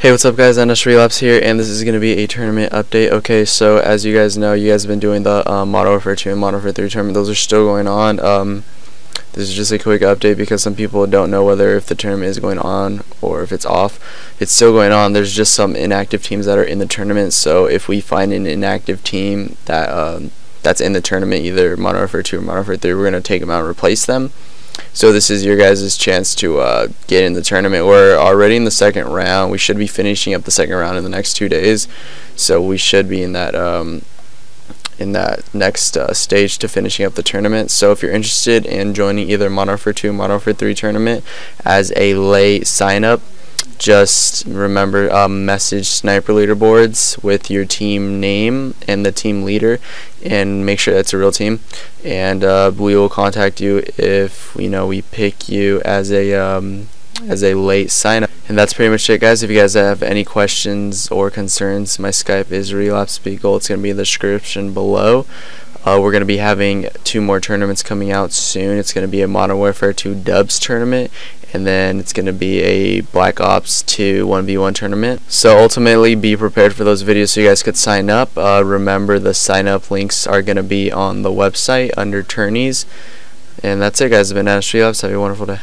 Hey, what's up guys, NS Relapse here, and this is going to be a tournament update. Okay, so as you guys know, you guys have been doing the um, Modern Warfare 2 and Modern Warfare 3 tournament. Those are still going on. Um, this is just a quick update because some people don't know whether if the tournament is going on or if it's off. It's still going on. There's just some inactive teams that are in the tournament, so if we find an inactive team that um, that's in the tournament, either Modern Warfare 2 or Modern Warfare 3, we're going to take them out and replace them. So this is your guys' chance to uh, get in the tournament. We're already in the second round. We should be finishing up the second round in the next two days. So we should be in that um, in that next uh, stage to finishing up the tournament. So if you're interested in joining either Modern Warfare 2 Modern Warfare 3 tournament as a late sign up, just remember um, message sniper leaderboards with your team name and the team leader and make sure that's a real team. And uh, we will contact you if you know we pick you as a um, as a late sign up. And that's pretty much it guys. If you guys have any questions or concerns my skype is relapse beagle. It's going to be in the description below. Uh, we're going to be having two more tournaments coming out soon. It's going to be a Modern Warfare 2 Dubs tournament, and then it's going to be a Black Ops 2 1v1 tournament. So ultimately, be prepared for those videos so you guys could sign up. Uh, remember, the sign up links are going to be on the website under tourneys. And that's it, guys. I've been Adam Ash Have a wonderful day.